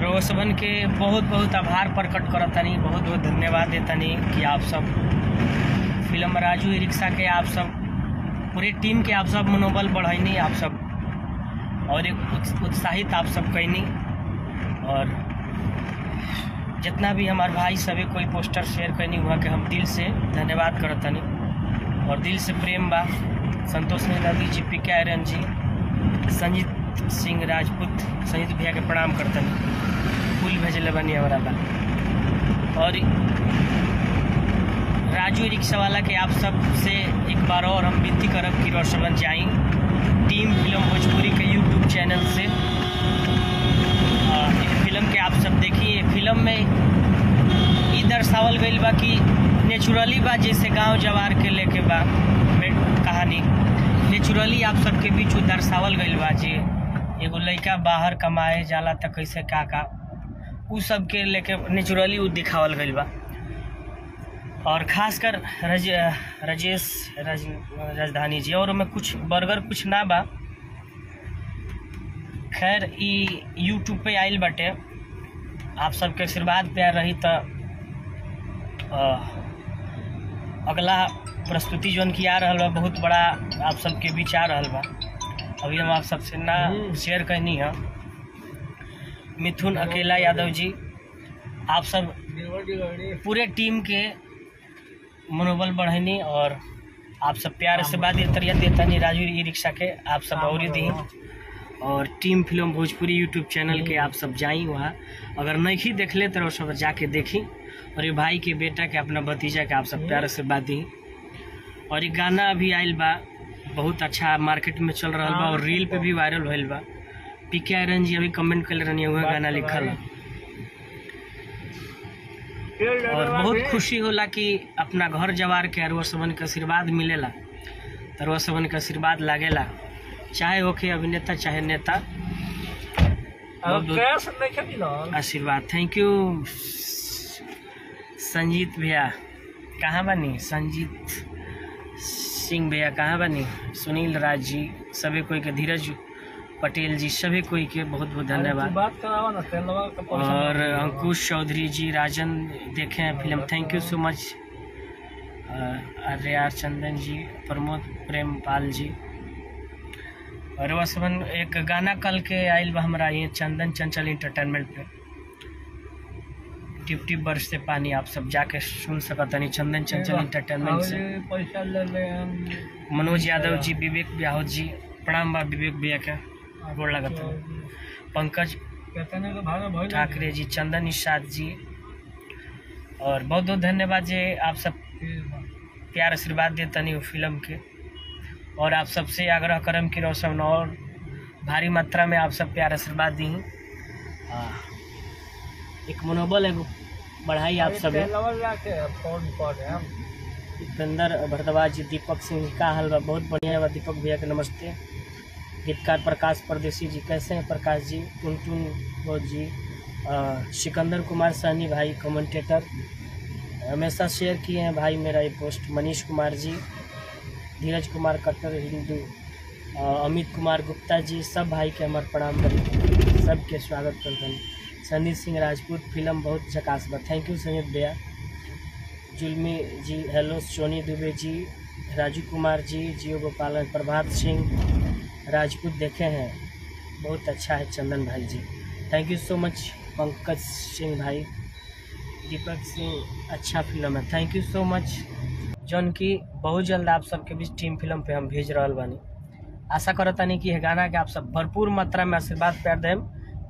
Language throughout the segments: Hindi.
रोशबन के बहुत बहुत आभार प्रकट करतनी बहुत बहुत धन्यवाद देतनी कि आप सब, फ़िल्म राजू ई रिक्शा के आप सब, पूरे टीम के आप सब मनोबल बढ़ैनी, आप सब, और एक उत्साहित आप सब कैनी, और जितना भी हमार भाई सभी कोई पोस्टर शेयर कैनी हुआ के हम दिल से धन्यवाद करतनी और दिल से प्रेम बा। संतोष नदी जी पी के आर्यन जी। संजीत सिंह राजपूत, संजीत भैया के प्रणाम करतनी फूल भेजले बनी हमारा ला और राजू रिक्शा वाला के आप सबसे एक बार और हम विनती करब कि रोशबन जाई। टीम फ़िल्म भोजपुरी के यूट्यूब चैनल से। फ़िल्म के आप सब देखिए। फ़िल्म में ई दर्शावल गईल बा कि नेचुरली बा, जैसे गाँव जवार के लेके बा कहानी। नेचुरली आप सबके बीच दर्शावल गईल बा जे, एगो लड़का बाहर कमाए, जाला त कैसे का का उ सब के लेके नेचुरली उ दिखावल गईल बा। और खासकर रज, राजेश, राज, राजधानी जी, और में कुछ बर्गर कुछ ना बा। खैर, ई यूट्यूब पे आइल बाटे। आप सबके आशीर्वाद प्यार रही तो अगला प्रस्तुति जोन की आ रहा बा बहुत बड़ा आप सबके बीच आ रहल बा। अभी हम आप सबसे ना शेयर कहनी है। मिथुन अकेला यादव जी आप सब पूरे टीम के मनोबल बढ़ैनी और आप सब प्यार से बात तरिया देता राजू ई रिक्शा के आप सब और दी। और team film Bhojpuri YouTube channel के आप सब जाई वहाँ। अगर नहीं देखले तो सब जाके देखी। और ये भाई के बेटा के अपना भतीजा के आप सब प्यार से बात दी और ये गाना अभी आयल बा बहुत अच्छा मार्केट में चल रहा बा और रील पे भी वायरल होल बा। पी के आयरन जी अभी कमेंट कर रही हुआ गाना लिखल है। और बहुत खुशी होला कि अपना घर जवार के अरुआ सबन के आशीर्वाद मिलेला। तो अरुआ सबन के आशीर्वाद लागेला। चाहे होके अभिनेता चाहे नेता। आशीर्वाद। थैंक यू संजीत भैया। कहाँ बनी? संजीत सिंह भैया कहाँ बनी? सुनील राज जी सभी कोई के। धीरज पटेल जी सभी कोई के। बहुत बहुत धन्यवाद। और अंकुश चौधरी जी राजन देखे हैं film. Thank you so much Arya Chandan ji Pramod Prem Pal ji. और एक गाना कल के आयल बा हमारा ये चंदन चंचल इंटरटेनमेंट पे। टिप टिप बरस से पानी आप सब जाके सुन सकतनी चंदन चंचल इंटरटेनमेंट से। मनोज यादव जी विवेक ब्याहत जी प्रणाम बा विवेक भैया के गोड़ लगत पंकज ठाकरे जी चंदन निषाद जी और बहुत बहुत धन्यवाद जी आप सब प्यार आशीर्वाद देतनी फ़िल्म के। और आप सबसे आग्रह करम कि रोशन और भारी मात्रा में आप सब प्यार आशीर्वाद दी। एक मनोबल है बढ़ाई आप सब उपेंद्र भरद्वाज जी दीपक सिंह का हाल बहुत बढ़िया है दीपक भैया के नमस्ते। गीतकार प्रकाश परदेसी जी कैसे हैं प्रकाश जी? टुनटुन बोध जी सिकंदर कुमार सहनी भाई कमेंटेटर हमेशा शेयर किए हैं भाई मेरा ये पोस्ट मनीष कुमार जी। धीरज कुमार कट्टर, हिंदू अमित कुमार गुप्ता जी, सब भाई के हमार प्रणाम करी सबके स्वागत करते हैं। संदीप सिंह राजपूत, फ़िल्म बहुत झकास बा। थैंक यू संजीत भैया। जुलमी जी, हेलो, सोनी दुबे जी, राजू कुमार जी, जियो गोपाल, प्रभात सिंह, राजपूत देखे हैं। बहुत अच्छा है चंदन भाई ji. Thank you so much Pankaj Singh भाई। दीपक सिंह अच्छा फ़िल्म है। थैंक यू सो मच जौन की बहुत जल्द आप सबके बीच टीम फ़िल्म पे हम भेज रहा बानी। आशा करतानी कि यह गाना के आप सब भरपूर मात्रा में आशीर्वाद प्यार देम।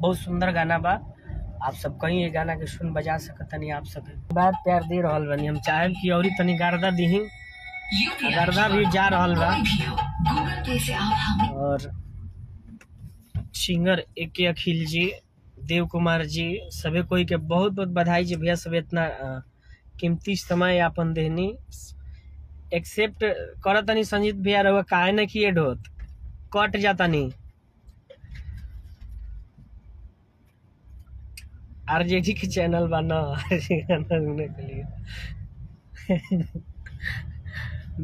बहुत सुंदर गाना बा। आप सब कहीं ये गाना के सुन बजा सकतनी आप सब। बात प्यार दे रहल बानी। हम चाहे कि औरी तनी गारदा दीही। गर्दा भी जा रहा बा। और सिंगर ए के अखिल जी, देव कुमार जी, सभी कोई के बहुत बहुत बधाई जी भैया सब इतना कीमती समय अपन देहनी। एक्सेप्ट करतनी संजीत भैया रहुआ काहे न किए ढोत? कट जातनी। आरजेडी के चैनल बना के लिए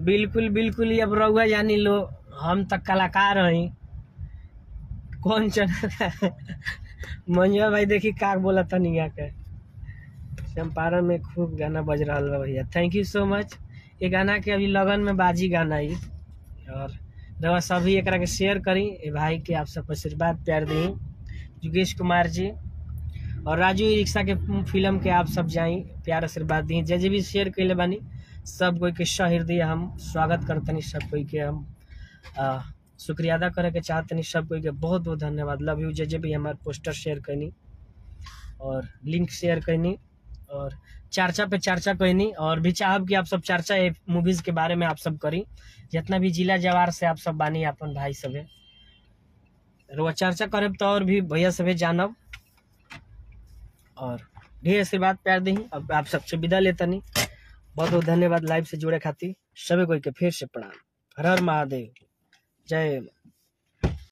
बिल्कुल बिल्कुल अब रहुआ जानी लो, हम तक कलाकार हई कौन चैनल मंजुआ भाई देखी का बोला था के चंपारण में खूब गाना बज रहा बा भैया। थैंक यू सो मच ये गाना के अभी लगन में बाजी गाना ही और रवा सभी एक के शेयर करी। ए भाई के आप सब आशीर्वाद, प्यार दी। योगेश कुमार जी। और राजू रिक्शा के फ़िल्म के आप सब जाई, प्यार आशीर्वाद दी। जे जे भी शेयर कैले बानी, सब कोई के सहृदय हम। स्वागत करतनी सब कोई के हम। शुक्रिया अदा करे के चाहतनी सब कोई के बहुत बहुत धन्यवाद। लव यू जे जे भी हमारे पोस्टर शेयर कैनी और लिंक शेयर कैनी और चर्चा पे चर्चा कैनी और भी चाहब कि आप सब चर्चा मूवीज़ के बारे में आप सब करी। जितना भी जिला जवार से आप सब बानी अपन भाई रोज चर्चा करब तो और भी भैया सभे जानब। और ढेर आशीर्वाद प्यार दी अब आप सबसे विदा लेतनी बहुत बहुत धन्यवाद लाइव से जुड़े खातिर। सभी कोई के फिर से प्रणाम। हर हर महादेव। जय।